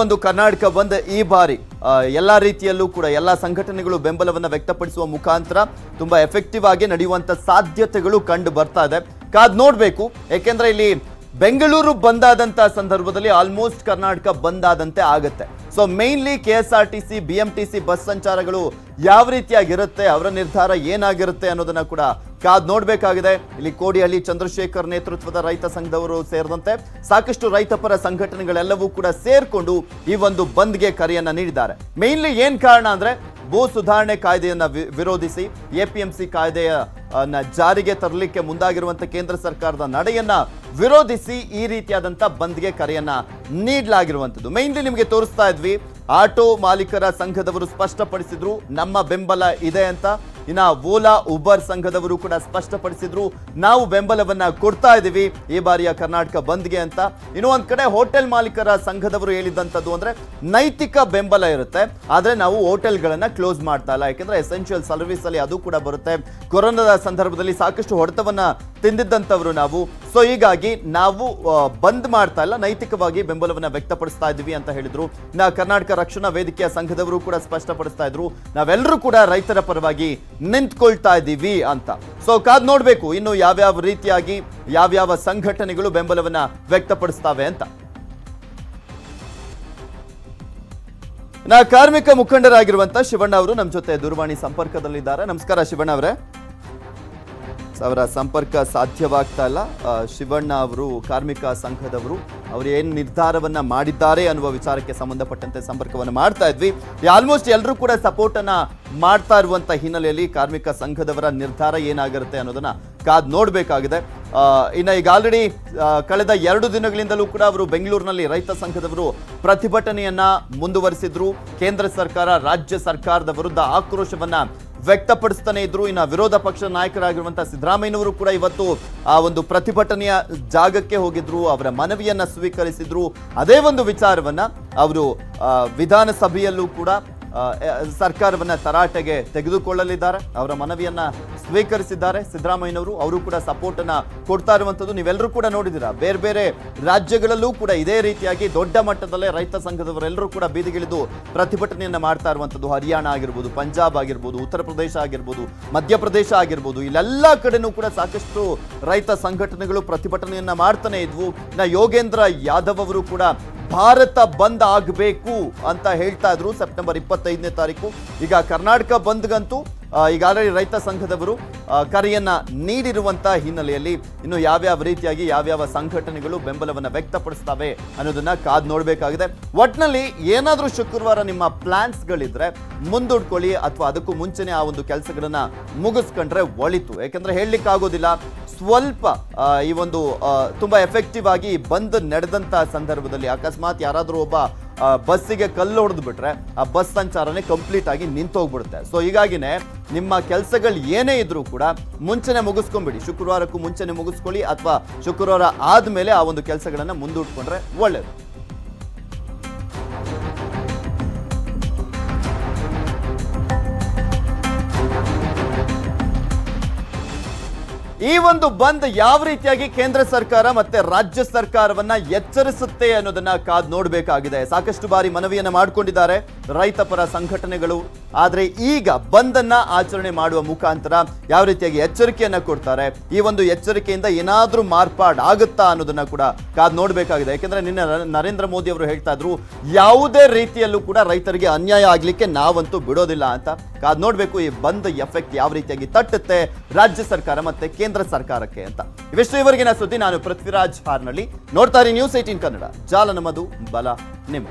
ಒಂದು ಕರ್ನಾಟಕ ಬಂದ್ ಈ ಬಾರಿ ಎಲ್ಲಾ ರೀತಿಯಲ್ಲೂ ಕೂಡ ಎಲ್ಲಾ ಸಂಘಟನೆಗಳು ಬೆಂಬಲವನ್ನ ವ್ಯಕ್ತಪಡಿಸುವ ಮುಖಾಂತರ ತುಂಬಾ ಎಫೆಕ್ಟಿವ್ ಆಗಿ ನಡೆಯುವಂತ ಸಾಧ್ಯತೆಗಳು ಕಂಡು ಬರ್ತಾ ಇದೆ. ಕಾದ್ ನೋಡ್ಬೇಕು. ಯಾಕೆಂದ್ರೆ ಇಲ್ಲಿ ಬೆಂಗಳೂರು ಬಂದಾದಂತ ಸಂದರ್ಭದಲ್ಲಿ ಆಲ್ಮೋಸ್ಟ್ ಕರ್ನಾಟಕ ಬಂದಾದಂತೆ ಆಗುತ್ತೆ. So mainly K S R T B M bus ಸಂಚಾರಗಳು ಯಾವ ರೀತಿಯಾಗಿರುತ್ತೆ, ಅವರ ನಿರ್ಧಾರ ಏನಾಗಿರುತ್ತೆ ಅನ್ನೋದನ್ನ ಕೂಡ ಕಾದ್ ನೋಡಬೇಕಾಗಿದೆ. ಇಲ್ಲಿ ಕೋಡಿಹಳ್ಳಿ ಚಂದ್ರಶೇಖರ್ ನೇತೃತ್ವದ ರೈತ ಸಂಘದವರು ಸೇರಿದಂತೆ ಸಾಕಷ್ಟು ರೈತಪರ ಸಂಘಟನೆಗಳೆಲ್ಲವೂ ಕೂಡ ಸೇರ್ಕೊಂಡು ಈ ಒಂದು ಬಂದ್ಗೆ ಕರೆಯನ್ನ ನೀಡಿದ್ದಾರೆ. ಮೇನ್ಲಿ ಏನ್ ಕಾರಣ ಅಂದ್ರೆ ಭೂ ಸುಧಾರಣೆ ಕಾಯ್ದೆಯನ್ನ ವಿರೋಧಿಸಿ ಎಪಿಎಂಸಿ ಕಾಯ್ದೆಯ ಜಾರಿಗೆ ತರಲಿಕ್ಕೆ ಮುಂದಾಗಿರುವಂತ ಕೇಂದ್ರ ಸರ್ಕಾರದ ನಡೆಯನ್ನ ವಿರೋಧಿಸಿ ಈ ರೀತಿಯಾದಂತ ಬಂದ್ಗೆ ಕರೆಯನ್ನ ನೀಡಲಾಗಿರುವಂತದ್ದು ಮೇನ್ಲಿ ನಿಮಗೆ ತೋರಿಸ್ತಾ ಇದ್ವಿ, ಆಟೋ ಮಾಲೀಕರ ಸಂಘದವರು ಸ್ಪಷ್ಟಪಡಿಸಿದ್ರು, ನಮ್ಮ ಬೆಂಬಲ ಇದೆ ಅಂತ. ಇನ್ನ ಓಲಾ, ಉಬರ್ ಸಂಘದವರು ಕೂಡ ಸ್ಪಷ್ಟಪಡಿಸಿದ್ರು, ನಾವು ಬೆಂಬಲವನ್ನ ಕೊಡ್ತಾ ಇದ್ದೀವಿ. ಈ ಬಾರಿಯ ಕರ್ನಾಟಕ ಬಂದ್ಗೆ ಅಂತ. ಇನ್ನು ಒಂದ್ ಕಡೆ ಹೋಟೆಲ್ ಮಾಲೀಕರ ಸಂಘದವರು ಹೇಳಿದಂತದ್ದು ಅಂದ್ರೆ, ನೈತಿಕ ಬೆಂಬಲ ಇರುತ್ತೆ. ಆದ್ರೆ ನಾವು ಹೋಟೆಲ್ಗಳನ್ನ ಕ್ಲೋಸ್ ಮಾಡ್ತಾ ಇಲ್ಲ. ಯಾಕಂದ್ರೆ ಎಸೆನ್ಷಿಯಲ್ ಸರ್ವಿಸ್ ಅಲ್ಲಿ ಅದು ಕೂಡ ಬರುತ್ತೆ. ಕೊರೋನಾದ ಸಂದರ್ಭದಲ್ಲಿ ಸಾಕಷ್ಟು ಹೊಡೆತವನ್ನ ತಿಂದಿದ್ದಂಥವ್ರು ನಾವು. ಸೊ ಹೀಗಾಗಿ ನಾವು ಬಂದ್ ಮಾಡ್ತಾ ಇಲ್ಲ. ನೈತಿಕವಾಗಿ ಬೆಂಬಲವನ್ನ ವ್ಯಕ್ತಪಡಿಸ್ತಾ ಇದ್ದೀವಿ ಅಂತ ಹೇಳಿದ್ರು. ನಾ ಕರ್ನಾಟಕ ರಕ್ಷಣಾ ವೇದಿಕೆಯ ಸಂಘದವರು ಕೂಡ ಸ್ಪಷ್ಟಪಡಿಸ್ತಾ ಇದ್ರು. ನಾವೆಲ್ಲರೂ ಕೂಡ ರೈತರ ಪರವಾಗಿ ನಿಂತ್ಕೊಳ್ತಾ ಇದ್ದೀವಿ ಅಂತ. ಸೊ ಕಾದ್ ನೋಡ್ಬೇಕು, ಇನ್ನು ಯಾವ್ಯಾವ ರೀತಿಯಾಗಿ ಯಾವ್ಯಾವ ಸಂಘಟನೆಗಳು ಬೆಂಬಲವನ್ನ ವ್ಯಕ್ತಪಡಿಸ್ತಾವೆ ಅಂತ. ನಾ ಕಾರ್ಮಿಕ ಮುಖಂಡರಾಗಿರುವಂತ ಶಿವಣ್ಣ ಅವರು ನಮ್ಮ ಜೊತೆ ದೂರವಾಣಿ ಸಂಪರ್ಕದಲ್ಲಿದ್ದಾರೆ. ನಮಸ್ಕಾರ ಶಿವಣ್ಣ ಅವರೇ. ಅವರ ಸಂಪರ್ಕ ಸಾಧ್ಯವಾಗ್ತಾ ಇಲ್ಲ. ಶಿವಣ್ಣ ಅವರು, ಕಾರ್ಮಿಕ ಸಂಘದವರು, ಅವರು ಏನು ನಿರ್ಧಾರವನ್ನ ಮಾಡಿದ್ದಾರೆ ಅನ್ನುವ ವಿಚಾರಕ್ಕೆ ಸಂಬಂಧಪಟ್ಟಂತೆ ಸಂಪರ್ಕವನ್ನು ಮಾಡ್ತಾ ಇದ್ವಿ. ಆಲ್ಮೋಸ್ಟ್ ಎಲ್ಲರೂ ಕೂಡ ಸಪೋರ್ಟ್ ಅನ್ನ ಮಾಡ್ತಾ ಇರುವಂತ ಹಿನ್ನೆಲೆಯಲ್ಲಿ ಕಾರ್ಮಿಕ ಸಂಘದವರ ನಿರ್ಧಾರ ಏನಾಗಿರುತ್ತೆ ಅನ್ನೋದನ್ನ ಕಾದ್ ನೋಡಬೇಕಾಗಿದೆ. ಇನ್ನ ಈಗ ಆಲ್ರೆಡಿ ಕಳೆದ ಎರಡು ದಿನಗಳಿಂದಲೂ ಕೂಡ ಅವರು ಬೆಂಗಳೂರಿನಲ್ಲಿ ರೈತ ಸಂಘದವರು ಪ್ರತಿಭಟನೆಯನ್ನ ಮುಂದುವರಿಸಿದ್ರು. ಕೇಂದ್ರ ಸರ್ಕಾರ, ರಾಜ್ಯ ಸರ್ಕಾರದ ವಿರುದ್ಧ ಆಕ್ರೋಶವನ್ನ ವ್ಯಕ್ತಪಡಿಸ್ತಾನೆ ಇದ್ರು. ಇನ್ನು ವಿರೋಧ ಪಕ್ಷದ ನಾಯಕರಾಗಿರುವಂತಹ ಸಿದ್ದರಾಮಯ್ಯನವರು ಕೂಡ ಇವತ್ತು ಆ ಒಂದು ಪ್ರತಿಭಟನೆಯ ಜಾಗಕ್ಕೆ ಹೋಗಿದ್ರು, ಅವರ ಮನವಿಯನ್ನ ಸ್ವೀಕರಿಸಿದ್ರು. ಅದೇ ಒಂದು ವಿಚಾರವನ್ನ ಅವರು ವಿಧಾನಸಭೆಯಲ್ಲೂ ಕೂಡ ಸರ್ಕಾರವನ್ನ ತರಾಟೆಗೆ ತೆಗೆದುಕೊಳ್ಳಲಿದ್ದಾರೆ. ಅವರ ಮನವಿಯನ್ನ ಸ್ವೀಕರಿಸಿದ್ದಾರೆ. ಸಿದ್ದರಾಮಯ್ಯನವರು ಅವರು ಕೂಡ ಸಪೋರ್ಟ್ ಅನ್ನ ಕೊಡ್ತಾ ಇರುವಂತದ್ದು ನೀವೆಲ್ಲರೂ ಕೂಡ ನೋಡಿದಿರಾ ಬೇರೆ ಬೇರೆ ರಾಜ್ಯಗಳಲ್ಲೂ ಕೂಡ ಇದೇ ರೀತಿಯಾಗಿ ದೊಡ್ಡ ಮಟ್ಟದಲ್ಲೇ ರೈತ ಸಂಘದವರೆಲ್ಲರೂ ಕೂಡ ಬೀದಿಗಿಳಿದು ಪ್ರತಿಭಟನೆಯನ್ನ ಮಾಡ್ತಾ ಇರುವಂತದ್ದು. ಹರಿಯಾಣ ಆಗಿರ್ಬೋದು, ಪಂಜಾಬ್ ಆಗಿರ್ಬೋದು, ಉತ್ತರ ಪ್ರದೇಶ ಆಗಿರ್ಬೋದು ಮಧ್ಯಪ್ರದೇಶ ಆಗಿರ್ಬೋದು, ಇಲ್ಲೆಲ್ಲ ಕಡೆನೂ ಕೂಡ ಸಾಕಷ್ಟು ರೈತ ಸಂಘಟನೆಗಳು ಪ್ರತಿಭಟನೆಯನ್ನ ಮಾಡ್ತಾನೆ ಇದ್ವು. ನಾ ಯೋಗೇಂದ್ರ ಯಾದವ್ ಅವರು ಕೂಡ ಭಾರತ ಬಂದ್ ಆಗಬೇಕು ಅಂತ ಹೇಳ್ತಾ ಇದ್ರು. ಸೆಪ್ಟೆಂಬರ್ ಇಪ್ಪತ್ತೈದನೇ ತಾರೀಕು. ಈಗ ಕರ್ನಾಟಕ ಬಂದ್ಗಂತೂ ಆ, ಈಗ ಆಲ್ರೆಡಿ ರೈತ ಸಂಘದವರು ಕರೆಯನ್ನ ನೀಡಿರುವಂತ ಹಿನ್ನೆಲೆಯಲ್ಲಿ ಇನ್ನು ಯಾವ್ಯಾವ ರೀತಿಯಾಗಿ ಯಾವ್ಯಾವ ಸಂಘಟನೆಗಳು ಬೆಂಬಲವನ್ನು ವ್ಯಕ್ತಪಡಿಸ್ತವೆ ಅನ್ನೋದನ್ನ ಕಾದ್ ನೋಡಬೇಕಾಗಿದೆ. ಒಟ್ನಲ್ಲಿ ಏನಾದರೂ ಶುಕ್ರವಾರ ನಿಮ್ಮ ಪ್ಲಾನ್ಸ್ಗಳಿದ್ರೆ ಮುಂದೂಡ್ಕೊಳ್ಳಿ ಅಥವಾ ಅದಕ್ಕೂ ಮುಂಚೆನೆ ಆ ಒಂದು ಕೆಲಸಗಳನ್ನ ಮುಗಿಸ್ಕೊಂಡ್ರೆ ಒಳಿತು. ಯಾಕಂದ್ರೆ ಹೇಳಲಿಕ್ಕೆ ಆಗೋದಿಲ್ಲ ಸ್ವಲ್ಪ ಈ ಒಂದು ತುಂಬಾ ಎಫೆಕ್ಟಿವ್ ಆಗಿ ಬಂದ್ ನಡೆದಂತ ಸಂದರ್ಭದಲ್ಲಿ ಅಕಸ್ಮಾತ್ ಯಾರಾದರೂ ಒಬ್ಬ ಬಸ್ಸಿಗೆ ಕಲ್ಲು ಹೊಡೆದು ಬಿಟ್ರೆ ಆ ಬಸ್ ಸಂಚಾರನೇ ಕಂಪ್ಲೀಟ್ ಆಗಿ ನಿಂತೋಗ್ಬಿಡುತ್ತೆ ಸೊ ಹೀಗಾಗಿನೇ ನಿಮ್ಮ ಕೆಲಸಗಳು ಏನೇ ಇದ್ರೂ ಕೂಡ ಮುಂಚೆನೆ ಮುಗಿಸ್ಕೊಂಬಿಡಿ. ಶುಕ್ರವಾರಕ್ಕೂ ಮುಂಚೆನೆ ಮುಗಿಸ್ಕೊಳ್ಳಿ ಅಥವಾ ಶುಕ್ರವಾರ ಆದ್ಮೇಲೆ ಆ ಒಂದು ಕೆಲಸಗಳನ್ನ ಮುಂದೂಡ್ಕೊಂಡ್ರೆ ಒಳ್ಳೇದು. ಈ ಒಂದು ಬಂದ್ ಯಾವ ರೀತಿಯಾಗಿ ಕೇಂದ್ರ ಸರ್ಕಾರ ಮತ್ತೆ ರಾಜ್ಯ ಸರ್ಕಾರವನ್ನ ಎಚ್ಚರಿಸುತ್ತೆ ಅನ್ನೋದನ್ನ ಕಾದ್ ನೋಡಬೇಕಾಗಿದೆ. ಸಾಕಷ್ಟು ಬಾರಿ ಮನವಿಯನ್ನ ಮಾಡಿಕೊಂಡಿದ್ದಾರೆ ರೈತ ಪರ ಸಂಘಟನೆಗಳು. ಆದ್ರೆ ಈಗ ಬಂದನ್ನ ಆಚರಣೆ ಮಾಡುವ ಮುಖಾಂತರ ಯಾವ ರೀತಿಯಾಗಿ ಎಚ್ಚರಿಕೆಯನ್ನ ಕೊಡ್ತಾರೆ? ಈ ಒಂದು ಎಚ್ಚರಿಕೆಯಿಂದ ಏನಾದ್ರೂ ಮಾರ್ಪಾಡ್ ಆಗುತ್ತಾ ಅನ್ನೋದನ್ನ ಕೂಡ ಕಾದ್ ನೋಡಬೇಕಾಗಿದೆ. ಯಾಕಂದ್ರೆ ನಿನ್ನೆ ನರೇಂದ್ರ ಮೋದಿ ಅವರು ಹೇಳ್ತಾ ಇದ್ರು, ಯಾವುದೇ ರೀತಿಯಲ್ಲೂ ಕೂಡ ರೈತರಿಗೆ ಅನ್ಯಾಯ ಆಗ್ಲಿಕ್ಕೆ ನಾವಂತೂ ಬಿಡೋದಿಲ್ಲ ಅಂತ ಕಾದ್ ನೋಡ್ಬೇಕು ಈ ಬಂದ್ ಎಫೆಕ್ಟ್ ಯಾವ ರೀತಿಯಾಗಿ ತಟ್ಟುತ್ತೆ? ರಾಜ್ಯ ಸರ್ಕಾರ ಮತ್ತೆ ಕೇಂದ್ರ ಸರ್ಕಾರಕ್ಕೆ ಅಂತ. ಇವೆಷ್ಟು ಇವರೆಗಿನ ಸುದ್ದಿ ನಾನು ಪೃಥ್ವಿರಾಜ್ ಹಾರ್ನಳ್ಳಿ. ನೋಡ್ತಾರೆ ನ್ಯೂಸ್ ಏಟೀನ್ ಕನ್ನಡ. ಜಾಲ ನಮ್ಮದು ಬಲ. ನಿಮ್ಮ